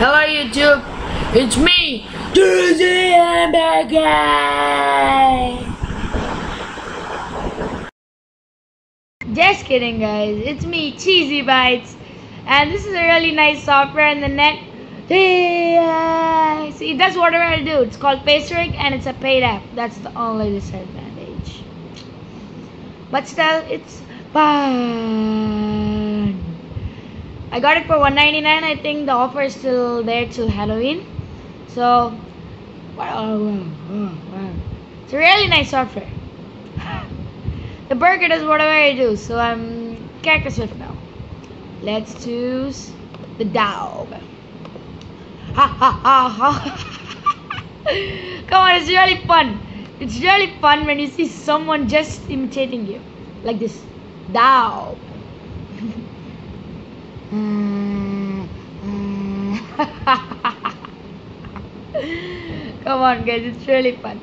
Hello YouTube, it's me, Dizzy Hamburger! Just kidding guys, it's me, Cheesy Bytes, and this is a really nice software in the net. See, that's whatever I do. It's called FaceRig and it's a paid app. That's the only disadvantage. But still, it's fun. I got it for 199 I think the offer is still there till Halloween so it's a really nice software the burger does whatever I do so I'm character swift now. Let's choose the dog. Ha ha ha ha. Come on it's really fun. It's really fun when you see someone just imitating you like this. Dog. Mm, mm. Come on, guys, it's really fun.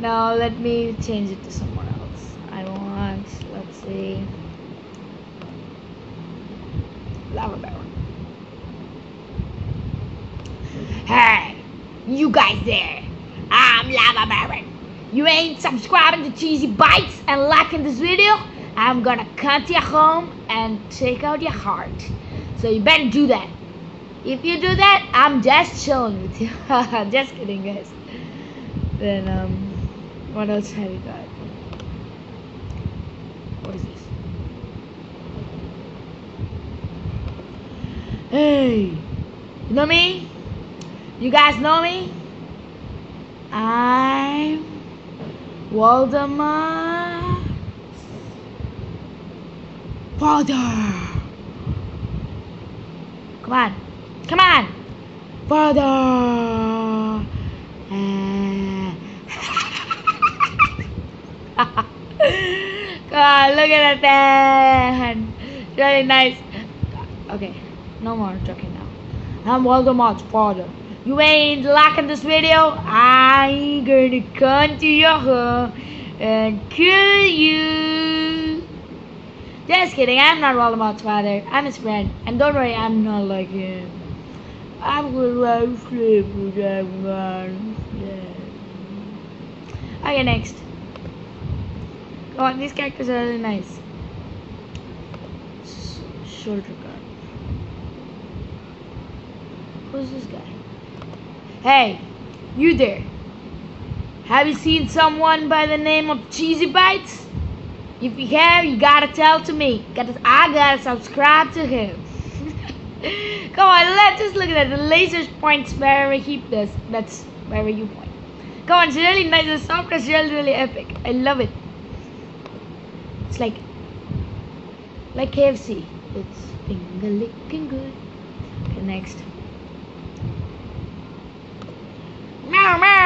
Now, let me change it to someone else. I want, let's see, Lava Baron. Hey, you guys there. I'm Lava Baron. You ain't subscribing to Cheesy Bytes and liking this video? I'm gonna cut your home and take out your heart. So you better do that. If you do that, I'm just chilling with you. just kidding, guys. Then, um, what else have you got? What is this? Hey, you know me? You guys know me? I'm Voldemort father. Come on. Come on. Father. Eh. God, look at that. Really nice. Okay, no more joking now. I'm Voldemort's father. You ain't liking this video? I'm gonna come to your home and kill you. Just kidding, I'm not Voldemort's father. I'm his friend. And don't worry, I'm not like him. I'm gonna sleep with man. Yeah. Okay, next. On, these characters are really nice. Shoulder guard. Who's this guy? Hey, you there. Have you seen someone by the name of Cheesy Bytes? If you have, you gotta tell to me. I gotta subscribe to him. Come on, let's just look at that. The laser points wherever he does. That's wherever you point. Come on, it's really nice. The software is really, really epic. I love it. It's like, like KFC. It's finger licking good. Okay, next.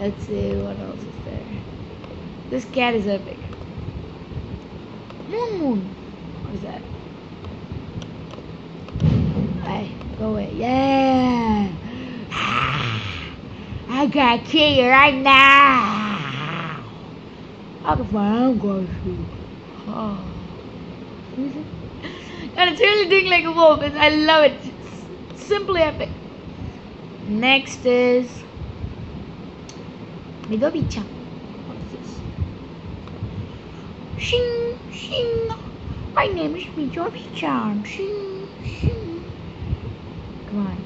Let's see what else is there. This cat is epic. Moon Moon. What is that? Hey, go away. Yeah. I gotta kill you right now. Okay, fine. I'm going to. Oh. and it's really doing like a wolf. It's, I love it. It's simply epic. Next is Midori-chan. What is this? Shing, shing. My name is Midori-chan. Shing, shing. Come on.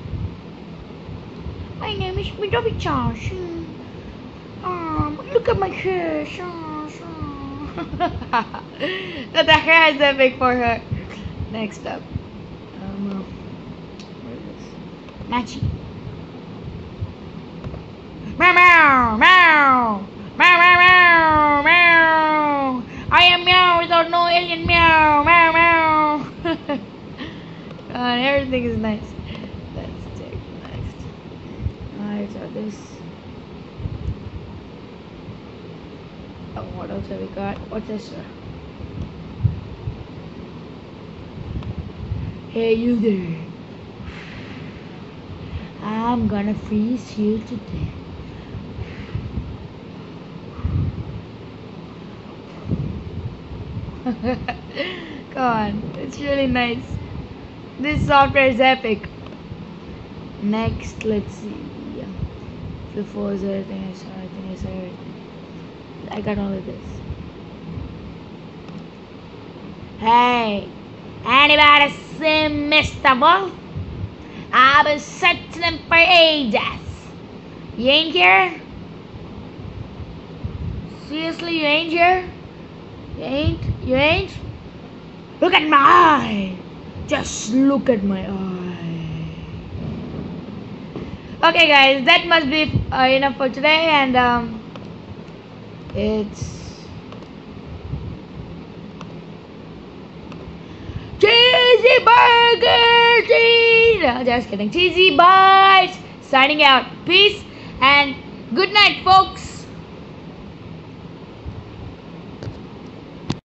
My name is Midori-chan. Shing. Um, look at my hair. Shing, shing. the hair is epic for her. Next up. Um, uh, what is this? Nachi. Meow meow meow meow meow meow meow. I am meow without no alien meow meow meow. God, everything is nice. Let's take next. Alright, so this. Oh, what else have we got? What's this? Sir? Hey, you there. I'm gonna freeze you to death. Come on, it's really nice. This software is epic. Next, let's see. Forwards, everything I saw, everything I saw, everything. I got all of this. Hey, anybody see Mr. Wolf? I've been searching for ages. You ain't here? Seriously, you ain't here? You ain't? You ain't? Look at my eye! Just look at my eye. Okay, guys, that must be uh, enough for today, and um, it's cheesy burger. Cheese. No, just kidding. Cheesy Bytes. Signing out. Peace and good night, folks.